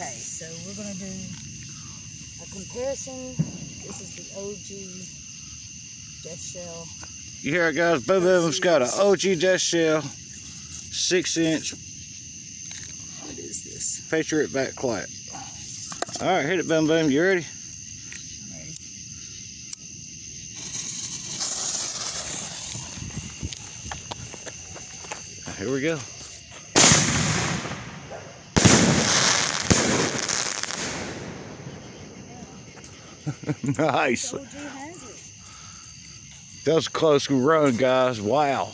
Okay, so we're gonna do a comparison. This is the OG death shell. You hear it, guys? Both of them's got an OG death shell, six inch What is this? Patriot Black Cat. All right, hit it, Boom Boom. You ready? Ready. Here we go. nice. OG has it. That was a close run, guys. Wow.